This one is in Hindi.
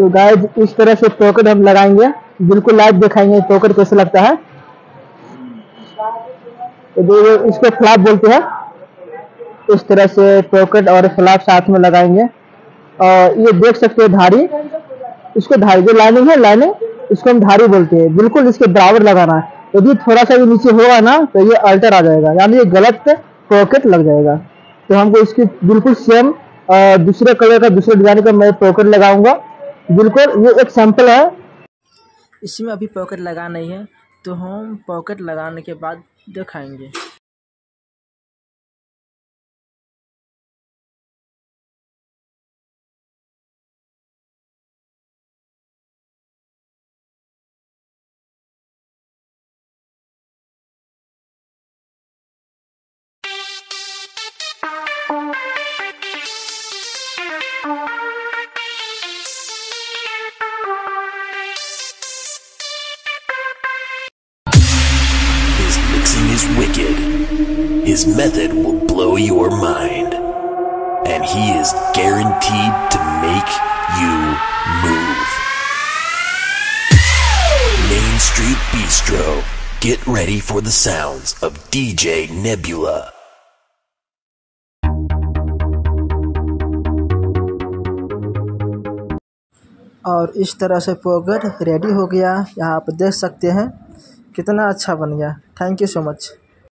तो गाइस इस तरह से पॉकेट हम लगाएँगे। बिल्कुल लाइव दिखाएँगे पॉकेट कैसे लगता है। तो ये इसको फ्लैप बोलते हैं। इस तरह से पॉकेट और फ्लैप साथ में लगाएँगे। और ये देख सकते हैं धारी। इसको धारी, जो लाइनिंग है लाइनिंग इसको हम धारी बोलते हैं। बिल्कुल इसके बराबर लगाना है। यदि थोड़ा सा भी नीचे होगा ना तो ये अल्टर आ जाएगा। यानी ये गलत पॉकेट लग जाएगा। तो हमको इसकी बिल्कुल सेम दूसरे कलर का, दूसरे डिज़ाइन का मैं पॉकेट लगाऊँगा। बिल्कुल, ये एक सैंपल है। इसमें अभी पॉकेट लगा नहीं है तो हम पॉकेट लगाने के बाद दिखाएँगे। His mixing is wicked. His method will blow your mind. And he is guaranteed to make you move. Main Street Bistro. Get ready for the sounds of DJ Nebula. और इस तरह से पॉकेट रेडी हो गया यहाँ आप देख सकते हैं कितना अच्छा बन गया। Thank you so much